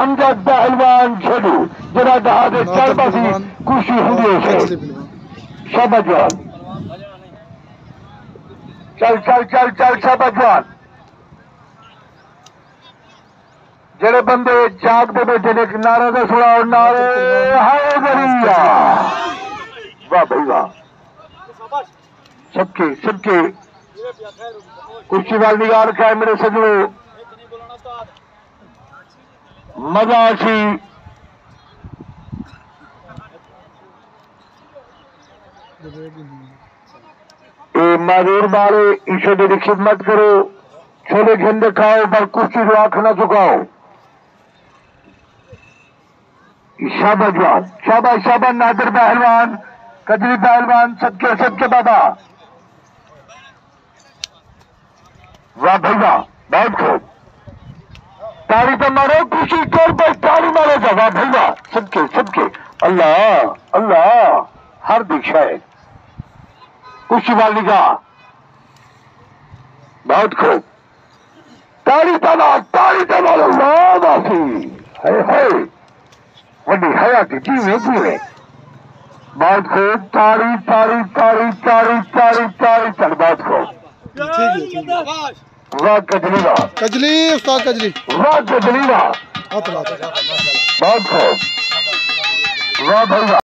امجد پہلوان چھڑو جنا دہا دے چل باسی کشی ہوندی جوان چل چل چل چل شابہ جوان جڑے بندے جاگ دے بیٹھے نے نعرہ دے سناؤ نعرے ہائے ذریعہ واہ بھائی واہ سب کے سب کے کشی وال نگاہ رکھا ہے میرے سجنوں مزہ سی اے معذور والے ایشور کی خدمت کرو۔ چھولے گھنڈے کھاؤ، پر کشتی کو آنکھ نہ چکاؤ شابہ جوان، شابہ شابہ نادر پہلوان کجری پہلوان سب کے سب کے بابا۔ واہ بھائی بہت خوب تاڑی تو مارو خوشی کر پر تاڑی مارو گا واہ سب کے سب کے۔ اللہ اللہ، ہر دکھا ہے۔ خوشی والی کا۔ بہت خوب۔ تاڑی تلا تاڑی تلا اللہ باسی ہے ہے وڈی حیاتی جیوے جیوے بہت خوب۔ تاڑی تاڑی تاڑی تاڑی تاڑی تاڑی چل بہت خوب۔ جی، جی، جی۔ واہ کجلی واہ کجلی استاد کجلی واہ کجلی لا بہت خوب۔ واہ بھائی واہ۔